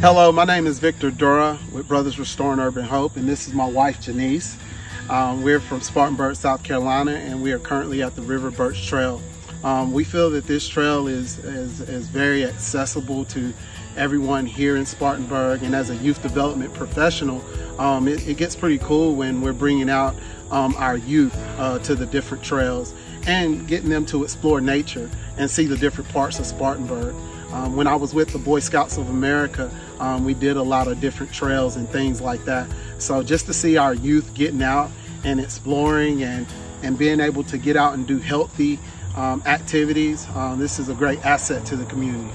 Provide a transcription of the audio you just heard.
Hello, my name is Victor Durrah with Brothers Restoring Urban Hope, and this is my wife Jeanice. Um, we're from Spartanburg, South Carolina, and we are currently at the River Birch Trail. Um, we feel that this trail is, is, is very accessible to everyone here in Spartanburg, and as a youth development professional, um, it, it, gets pretty cool when we're bringing out um, our youth uh, to the different trails and getting them to explore nature and see the different parts of Spartanburg. Um, when I was with the Boy Scouts of America, um, we did a lot of different trails and things like that. So just to see our youth getting out and exploring and, and being able to get out and do healthy um, activities, um, this is a great asset to the community.